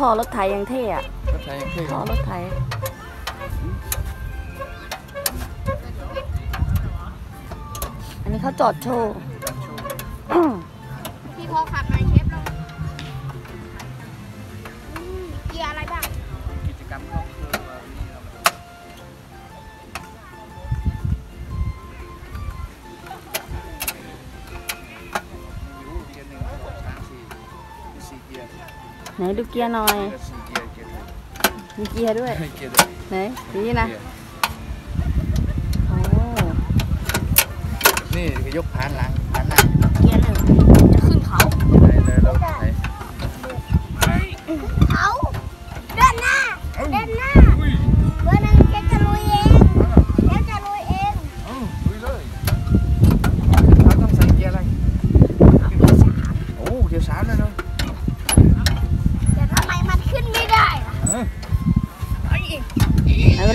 ท่อรถไถยังเท่อะรถไถยังเท่ท่อรถไถอันนี้เขาจอดโชว์พี่พอขับหน่อยเชฟเราอืมเกียร์อะไรบ้าง กิจกรรมก็คือว่านี่เรามาดูอยู่เกียร์หนึ่งสองสามสี่มีสี่เกียร์ ไหนดูเกียร์หน่อยก็สี่เกียร์เกียร์หนึ่งมีเกียร์ด้วย เกียร์เดียวไหนนี่นะเกียร์โอ้ นี่คือยกผ่านหลัง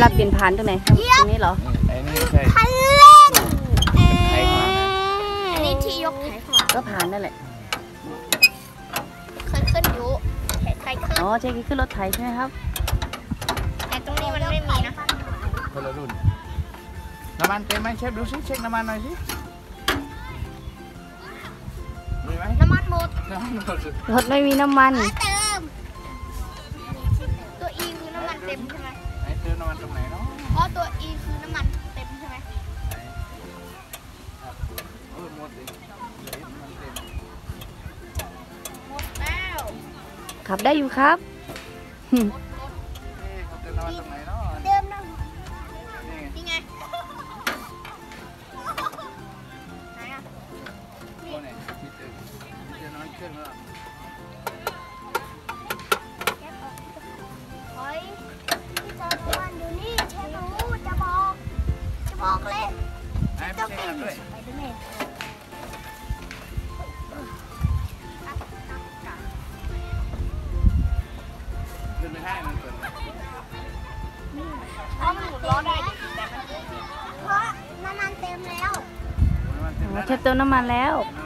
ลาเปลี่ยนผ่านตรงไหนครับตรงนี้เหรอนี่ไอ้นี่ใช่คันเร่งไถขวานะอันนี้ที่ยกไถขวาก็ผ่านนั่นแหละเคยขึ้นอยู่ไถขึ้นอ๋อเช็คขึ้นรถไถใช่ไหมครับแต่ตรงนี้มันไม่มีนะคนละรุ่นน้ำมันเต็มไหมเชฟดูสิเช็คน้ำมันหน่อยสิมีไหมน้ำมันหมดน้ำมันหมดสิรถไม่มีน้ำมัน เพราะตัว E คือน้ำมันเต็มใช่ไหมไหนเออหมดดิเหลือน้ำมันเต็มหมดแล้วขับได้อยู่ครับเอ๊ะเขาเติมน้ำมันตรงไหนเนาะเติมน้ำนี่ไงนี่ไงไหนอะโอ้เนี่ยมีเติมเติมน้ำมันเครื่องแล้ว เช็คกันด้วยไปดูนี่ตักตักตักขึ้นไม่ให้มันเปิดเพราะมันหมุนล้อได้แต่มันเพราะน้ำมันเต็มแล้วน้ำมันเต็มอ๋อแล้วเช็คเติมน้ำมันแล้ว น